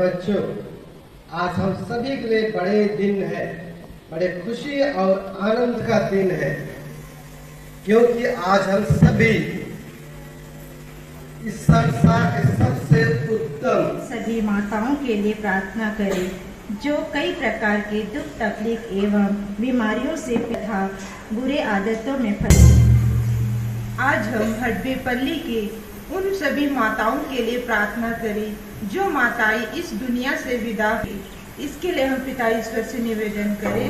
बच्चों, आज हम सभी के लिए बड़े दिन है, बड़े खुशी और आनंद का दिन है, क्योंकि आज हम सभी इस संसार के सबसे उत्तम सभी माताओं के लिए प्रार्थना करें, जो कई प्रकार के दुख, तकलीफ़ एवं बीमारियों से तथा बुरे आदतों में फंसे। आज हम हड्डेपल्ली की उन सभी माताओं के लिए प्रार्थना करें, जो माताएँ इस दुनिया से विदा हुई, इसके लिए हम पिता ईश्वर से निवेदन करें।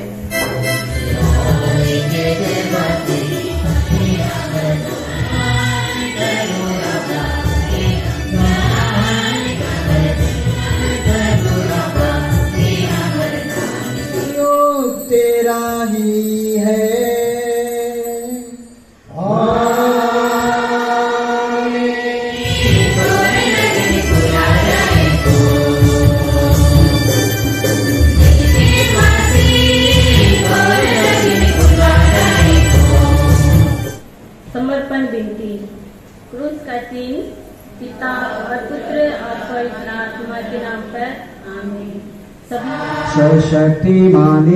पिता और पुत्र और पवित्र आत्मा के नाम पर आमीन। सभी सर्वशक्तिमान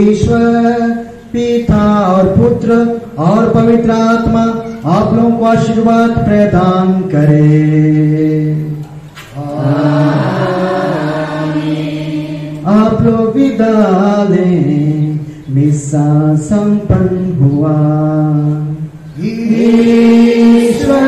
ईश्वर पिता और पुत्र और पवित्र आत्मा आप लोगों को आशीर्वाद प्रदान करे। आप लोग विदा लें मिसा संपन्न हुआ। ईश्वर